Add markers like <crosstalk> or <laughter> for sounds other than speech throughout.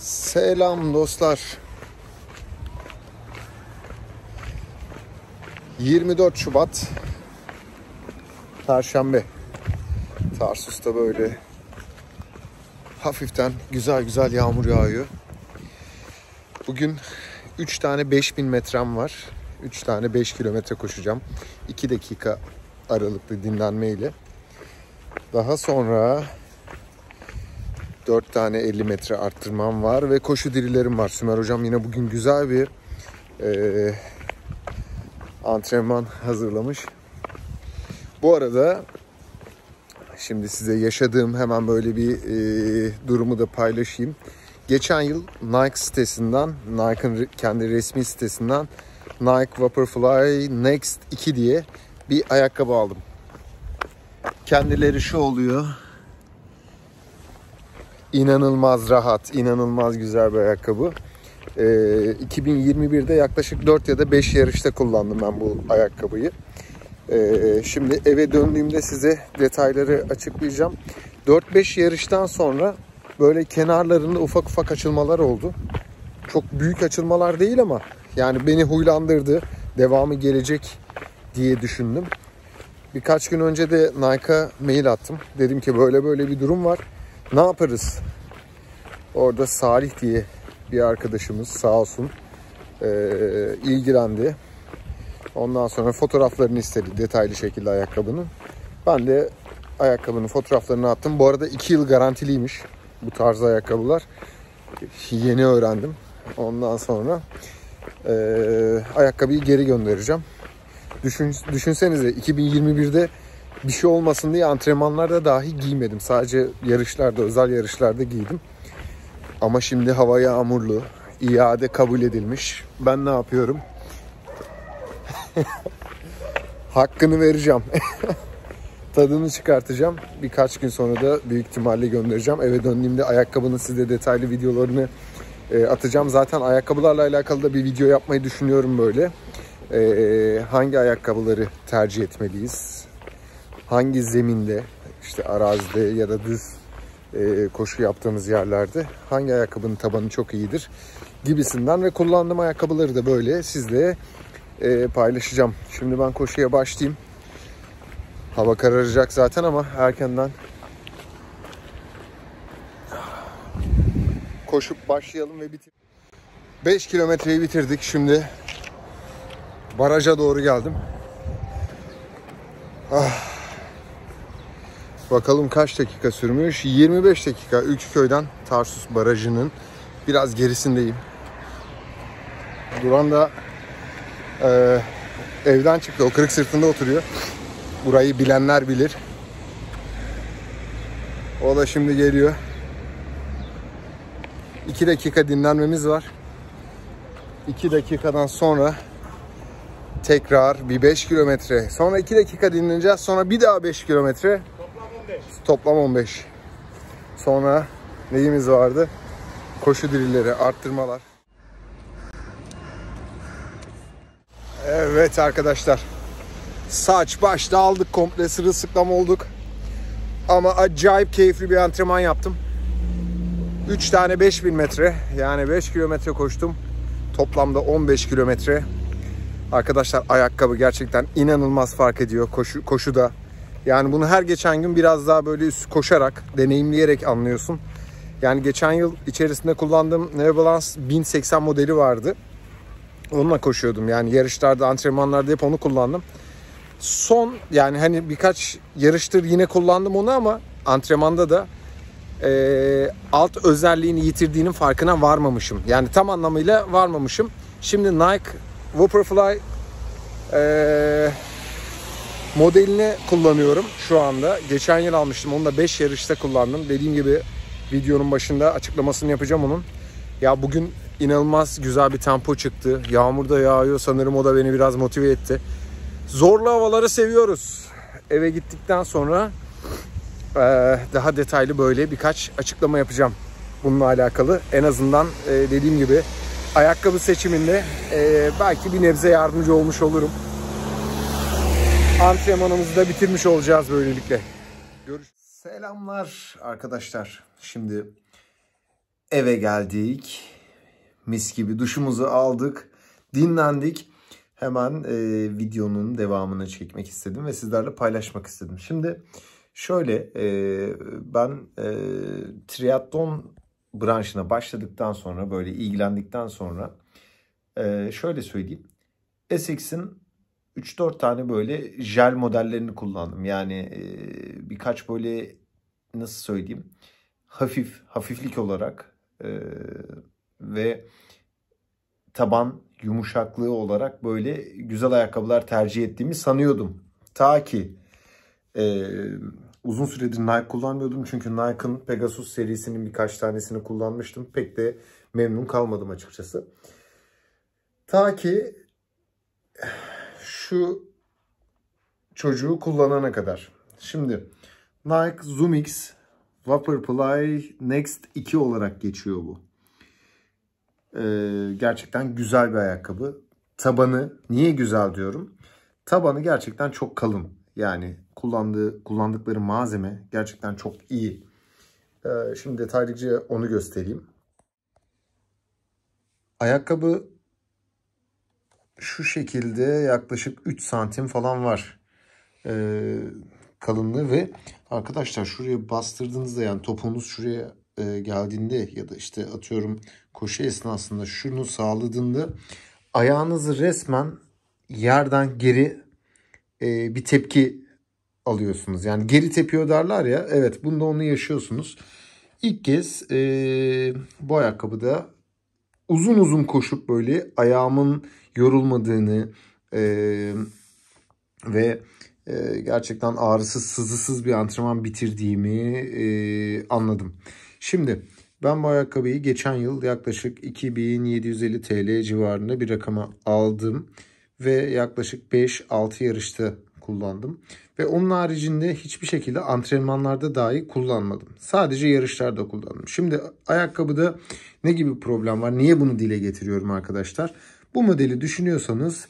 Selam dostlar. 24 Şubat Perşembe. Tarsus'ta böyle hafiften güzel güzel yağmur yağıyor. Bugün 3 tane 5000 metrem var. 3 tane 5 kilometre koşacağım. 2 dakika aralıklı dinlenmeyle. Daha sonra 4 tane 50 metre arttırmam var ve koşu dirilerim var. Sümer hocam yine bugün güzel bir e, antrenman hazırlamış. Bu arada şimdi size yaşadığım hemen böyle bir e, durumu da paylaşayım. Geçen yıl Nike sitesinden, Nike'ın kendi resmi sitesinden Nike Vaporfly Next 2 diye bir ayakkabı aldım. Kendileri şu oluyor. İnanılmaz rahat, inanılmaz güzel bir ayakkabı. Ee, 2021'de yaklaşık 4 ya da 5 yarışta kullandım ben bu ayakkabıyı. Ee, şimdi eve döndüğümde size detayları açıklayacağım. 4-5 yarıştan sonra böyle kenarlarında ufak ufak açılmalar oldu. Çok büyük açılmalar değil ama yani beni huylandırdı. Devamı gelecek diye düşündüm. Birkaç gün önce de Nike'a mail attım. Dedim ki böyle böyle bir durum var. Ne yaparız? Orada Salih diye bir arkadaşımız sağ olsun e, ilgilendi. Ondan sonra fotoğraflarını istedi detaylı şekilde ayakkabının. Ben de ayakkabının fotoğraflarını attım. Bu arada 2 yıl garantiliymiş bu tarz ayakkabılar. Yeni öğrendim. Ondan sonra e, ayakkabıyı geri göndereceğim. Düşün, düşünsenize 2021'de bir şey olmasın diye antrenmanlarda dahi giymedim. Sadece yarışlarda, özel yarışlarda giydim. Ama şimdi hava yağmurlu. iade kabul edilmiş. Ben ne yapıyorum? <laughs> Hakkını vereceğim. <laughs> Tadını çıkartacağım. Birkaç gün sonra da büyük ihtimalle göndereceğim. Eve döndüğümde ayakkabının size detaylı videolarını e, atacağım. Zaten ayakkabılarla alakalı da bir video yapmayı düşünüyorum böyle. E, hangi ayakkabıları tercih etmeliyiz? Hangi zeminde, işte arazide ya da düz e, koşu yaptığımız yerlerde hangi ayakkabının tabanı çok iyidir gibisinden ve kullandığım ayakkabıları da böyle sizle e, paylaşacağım. Şimdi ben koşuya başlayayım. Hava kararacak zaten ama erkenden koşup başlayalım ve bitir. 5 kilometreyi bitirdik. Şimdi baraja doğru geldim. Ah. Bakalım kaç dakika sürmüş? 25 dakika Ülküköy'den Tarsus Barajı'nın biraz gerisindeyim. Duran da e, evden çıktı. O kırık sırtında oturuyor. Burayı bilenler bilir. O da şimdi geliyor. 2 dakika dinlenmemiz var. 2 dakikadan sonra tekrar bir 5 kilometre. Sonra 2 dakika dinleneceğiz. Sonra bir daha 5 kilometre. Toplam 15. Sonra neyimiz vardı? Koşu dirilleri, arttırmalar. Evet arkadaşlar. Saç baş aldık komple sırılsıklam olduk. Ama acayip keyifli bir antrenman yaptım. 3 tane 5000 metre yani 5 kilometre koştum. Toplamda 15 kilometre. Arkadaşlar ayakkabı gerçekten inanılmaz fark ediyor koşu, koşuda. Yani bunu her geçen gün biraz daha böyle üst koşarak, deneyimleyerek anlıyorsun. Yani geçen yıl içerisinde kullandığım New Balance 1080 modeli vardı. Onunla koşuyordum. Yani yarışlarda, antrenmanlarda hep onu kullandım. Son yani hani birkaç yarıştır yine kullandım onu ama antrenmanda da e, alt özelliğini yitirdiğinin farkına varmamışım. Yani tam anlamıyla varmamışım. Şimdi Nike Vaporfly e, modelini kullanıyorum şu anda. Geçen yıl almıştım. Onu da 5 yarışta kullandım. Dediğim gibi videonun başında açıklamasını yapacağım onun. Ya bugün inanılmaz güzel bir tempo çıktı. Yağmur da yağıyor. Sanırım o da beni biraz motive etti. Zorlu havaları seviyoruz. Eve gittikten sonra daha detaylı böyle birkaç açıklama yapacağım bununla alakalı. En azından dediğim gibi ayakkabı seçiminde belki bir nebze yardımcı olmuş olurum antrenmanımızı da bitirmiş olacağız böylelikle. Görüş. Selamlar arkadaşlar. Şimdi eve geldik. Mis gibi duşumuzu aldık. Dinlendik. Hemen e, videonun devamını çekmek istedim ve sizlerle paylaşmak istedim. Şimdi şöyle e, ben e, triatlon branşına başladıktan sonra böyle ilgilendikten sonra e, şöyle söyleyeyim. Essex'in 3-4 tane böyle jel modellerini kullandım. Yani e, birkaç böyle nasıl söyleyeyim hafif hafiflik olarak e, ve taban yumuşaklığı olarak böyle güzel ayakkabılar tercih ettiğimi sanıyordum. Ta ki e, uzun süredir Nike kullanmıyordum. Çünkü Nike'ın Pegasus serisinin birkaç tanesini kullanmıştım. Pek de memnun kalmadım açıkçası. Ta ki şu çocuğu kullanana kadar. Şimdi Nike Zoom X Vaporfly Next 2 olarak geçiyor bu. Ee, gerçekten güzel bir ayakkabı. Tabanı niye güzel diyorum? Tabanı gerçekten çok kalın. Yani kullandığı kullandıkları malzeme gerçekten çok iyi. Ee, şimdi detaylıca onu göstereyim. Ayakkabı şu şekilde yaklaşık 3 santim falan var. Ee, kalınlığı ve arkadaşlar şuraya bastırdığınızda yani topunuz şuraya e, geldiğinde ya da işte atıyorum koşu esnasında şunu sağladığında ayağınızı resmen yerden geri e, bir tepki alıyorsunuz. Yani geri tepiyor derler ya evet bunda onu yaşıyorsunuz. İlk kez e, bu ayakkabıda uzun uzun koşup böyle ayağımın yorulmadığını e, ve e, gerçekten ağrısız sızısız bir antrenman bitirdiğimi e, anladım. Şimdi ben bu ayakkabıyı geçen yıl yaklaşık 2750 TL civarında bir rakama aldım ve yaklaşık 5-6 yarışta kullandım. Ve onun haricinde hiçbir şekilde antrenmanlarda dahi kullanmadım. Sadece yarışlarda kullandım. Şimdi ayakkabıda ne gibi problem var? Niye bunu dile getiriyorum arkadaşlar? Bu modeli düşünüyorsanız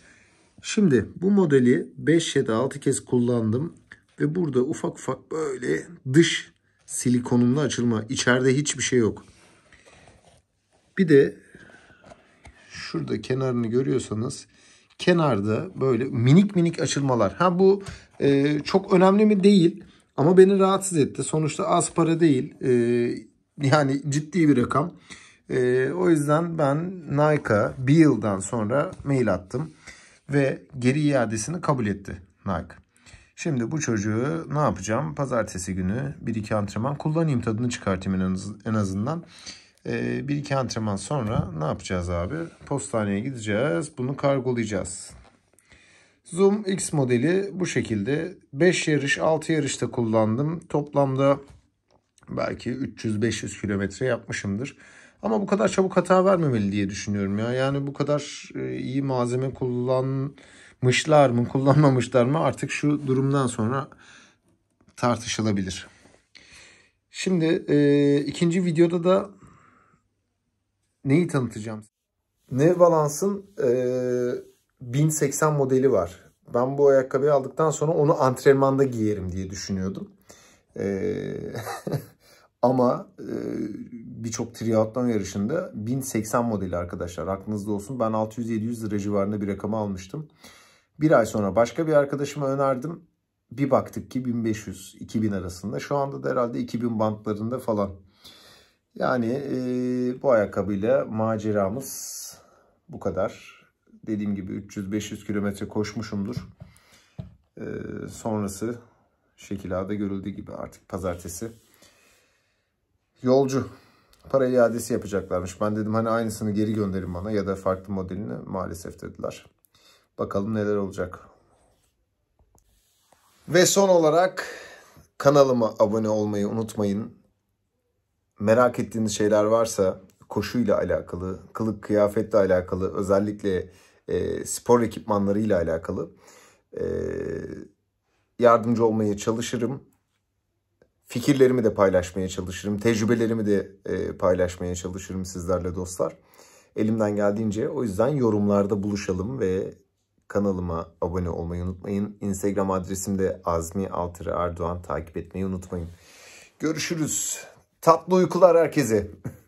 şimdi bu modeli 5 ya da 6 kez kullandım. Ve burada ufak ufak böyle dış silikonumlu açılma. İçeride hiçbir şey yok. Bir de şurada kenarını görüyorsanız kenarda böyle minik minik açılmalar. Ha bu e, çok önemli mi değil ama beni rahatsız etti. Sonuçta az para değil. E, yani ciddi bir rakam. E, o yüzden ben Nike'a bir yıldan sonra mail attım ve geri iadesini kabul etti Nike. Şimdi bu çocuğu ne yapacağım? Pazartesi günü bir iki antrenman kullanayım tadını çıkartayım en azından. Ee, bir iki antrenman sonra ne yapacağız abi? Postaneye gideceğiz. Bunu kargolayacağız. Zoom X modeli bu şekilde. 5 yarış 6 yarışta kullandım. Toplamda belki 300-500 kilometre yapmışımdır. Ama bu kadar çabuk hata vermemeli diye düşünüyorum ya. Yani bu kadar e, iyi malzeme kullanmışlar mı kullanmamışlar mı artık şu durumdan sonra tartışılabilir. Şimdi e, ikinci videoda da neyi tanıtacağım? New Balance'ın e, 1080 modeli var. Ben bu ayakkabıyı aldıktan sonra onu antrenmanda giyerim diye düşünüyordum. E, <laughs> ama e, birçok triatlon yarışında 1080 modeli arkadaşlar aklınızda olsun. Ben 600-700 lira civarında bir rakamı almıştım. Bir ay sonra başka bir arkadaşıma önerdim. Bir baktık ki 1500-2000 arasında. Şu anda da herhalde 2000 bantlarında falan. Yani e, bu ayakkabıyla maceramız bu kadar. Dediğim gibi 300-500 kilometre koşmuşumdur. E, sonrası şekilada görüldüğü gibi artık pazartesi. Yolcu para iadesi yapacaklarmış. Ben dedim hani aynısını geri gönderin bana ya da farklı modelini maalesef dediler. Bakalım neler olacak. Ve son olarak kanalıma abone olmayı unutmayın merak ettiğiniz şeyler varsa koşuyla alakalı, kılık kıyafetle alakalı, özellikle e, spor ekipmanlarıyla alakalı e, yardımcı olmaya çalışırım. Fikirlerimi de paylaşmaya çalışırım. Tecrübelerimi de e, paylaşmaya çalışırım sizlerle dostlar. Elimden geldiğince o yüzden yorumlarda buluşalım ve kanalıma abone olmayı unutmayın. Instagram adresim de Azmi Altırı Erdoğan takip etmeyi unutmayın. Görüşürüz. Tatlı uykular herkese. <laughs>